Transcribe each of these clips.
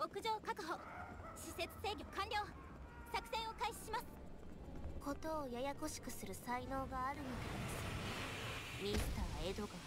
屋上確保施設制御完了作戦を開始しますことをややこしくする才能があるみたいですミスターエドガー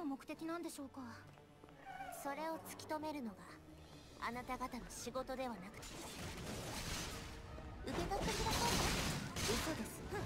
が目的なんでしょうか？それを突き止めるのがあなた方の仕事ではなくて。受け取ってください嘘です、うん